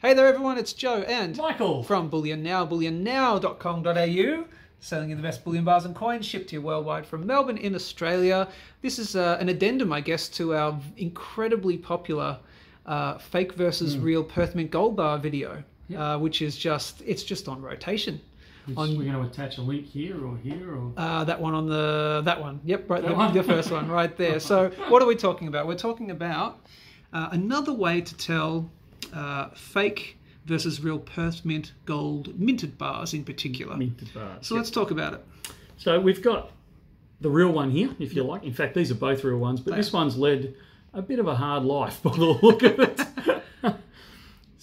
Hey there, everyone. It's Joe and Michael. from Bullion Now, bullionnow.com.au. Selling you the best bullion bars and coins, shipped to you worldwide from Melbourne in Australia. This is uh, an addendum, I guess, to our incredibly popular uh, fake versus Hmm. real Perth Mint Gold Bar video, uh, which is just it's just on rotation. On- we're going to attach a link here or here or Uh, that one on the that one. Yep, right. The, the first one, right there. So, what are we talking about? We're talking about uh, another way to tell uh, fake versus real Perth Mint gold minted bars in particular. minted bars. So let's talk about it. So we've got the real one here, if you like. In fact, these are both real ones, but They this one's led a bit of a hard life by the look of it.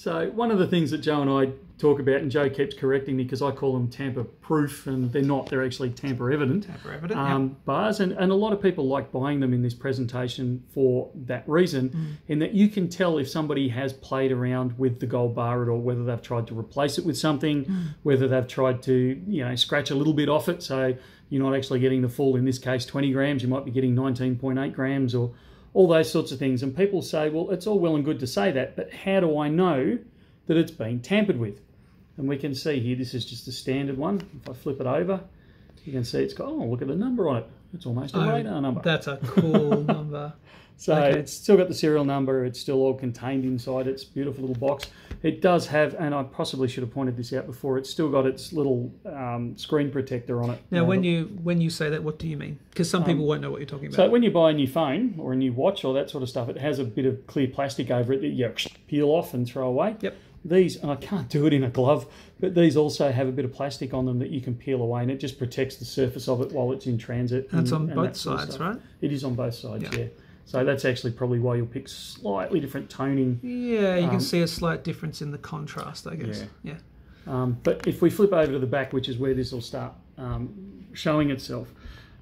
so one of the things that Joe and I talk about, and Joe keeps correcting me because I call them tamper proof, and they're not. They're actually tamper evident. Tamper evident, Um, Bars, and, and a lot of people like buying them in this presentation for that reason, Mm. in that you can tell if somebody has played around with the gold bar at all, whether they've tried to replace it with something, Mm. whether they've tried to, you know, scratch a little bit off it, so you're not actually getting the full, in this case, 20 grams, you might be getting 19.8 grams, or all those sorts of things. And people say, well, it's all well and good to say that, but how do I know that it's been tampered with? And we can see here, this is just a standard one. If I flip it over, you can see it's got, oh, look at the number on it. It's almost a Oh, radar number. That's a cool number. So okay. it's still got the serial number. It's still all contained inside its beautiful little box. It does have, and I possibly should have pointed this out before. It's still got its little um, screen protector on it. Now, Uh, when you when you say that, what do you mean? Because some people won't know what you're talking about. so when you buy a new phone or a new watch or that sort of stuff, it has a bit of clear plastic over it that you peel off and throw away. Yep. These, and I can't do it in a glove, but these also have a bit of plastic on them that you can peel away, and it just protects the surface of it while it's in transit. That's and- on and both that sort of sides, stuff. right? It is on both sides, Yeah. yeah. So that's actually probably why you'll pick slightly different toning. Yeah, you can Um, see a slight difference in the contrast, I guess. Yeah. Um, but if we flip over to the back, which is where this will start um, showing itself,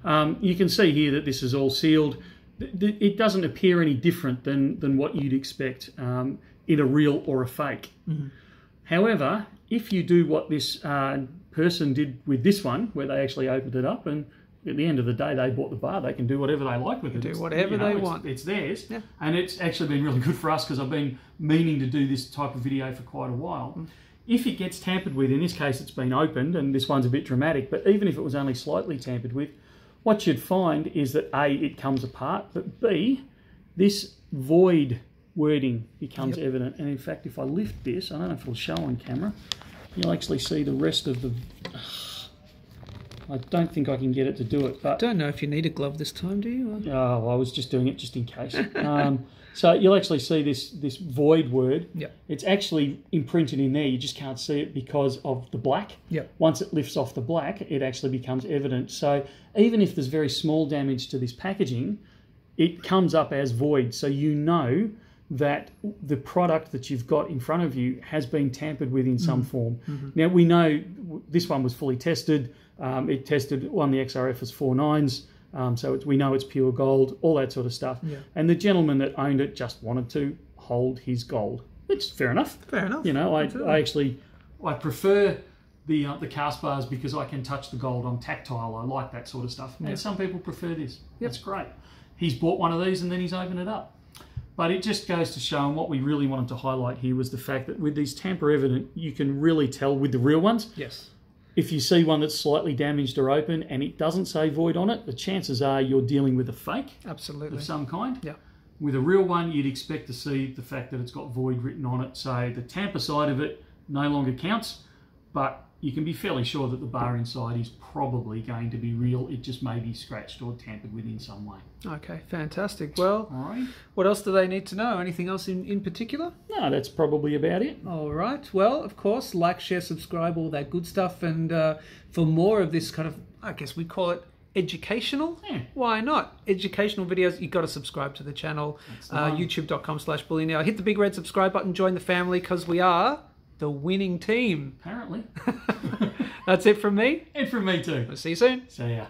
um, you can see here that this is all sealed. It doesn't appear any different than, than what you'd expect in a real or a fake. However, if you do what this uh, person did with this one, where they actually opened it up and at the end of the day they bought the bar, they can do whatever they like with it. do whatever they it's- want. It's theirs. Yeah. And it's actually been really good for us because I've been meaning to do this type of video for quite a while. Mm. If it gets tampered with, in this case it's been opened, and this one's a bit dramatic, but even if it was only slightly tampered with, what you'd find is that A, it comes apart, but B, this void wording becomes Yep. evident. And in fact, if I lift this, I don't know if it'll show on camera, you'll actually see the rest of the. I don't think I can get it to do it, but Don't know if you need a glove this time, do you? Oh, I was just doing it just in case. um, so you'll actually see this this void word. Yep. It's actually imprinted in there. You just can't see it because of the black. Yep. Once it lifts off the black, it actually becomes evident. So even if there's very small damage to this packaging, it comes up as void. So you know that the product that you've got in front of you has been tampered with in some form. Now we know this one was fully tested. Um, it tested on the XRF as four nines. Um, so it's, we know it's pure gold, all that sort of stuff. Yeah. And the gentleman that owned it just wanted to hold his gold, which is fair enough. Fair enough. You know, I, I actually I prefer the uh, the cast bars because I can touch the gold. I'm tactile. I like that sort of stuff. Yeah. And some people prefer this. That's great. He's bought one of these and then he's opened it up. But it just goes to show, and what we really wanted to highlight here was the fact that with these tamper evident, you can really tell with the real ones. Yes. If you see one that's slightly damaged or open and it doesn't say void on it, the chances are you're dealing with a fake Absolutely. of some kind. Yeah. With a real one, you'd expect to see the fact that it's got void written on it. So the tamper side of it no longer counts, but you can be fairly sure that the bar inside is probably going to be real. It just may be scratched or tampered with in some way. Okay, fantastic. Well, All right. what else do they need to know? Anything else in, in particular? No, that's probably about it. All right. Well, of course, like, share, subscribe, all that good stuff. And uh, for more of this kind of, I guess we call it educational. Yeah. Why not? Educational videos. You've got to subscribe to the channel. Uh. YouTube.com slash Bullion Now. Hit the big red subscribe button. Join the family because we are the winning team. Apparently. That's it from me. and from me too. We'll see you soon. See ya.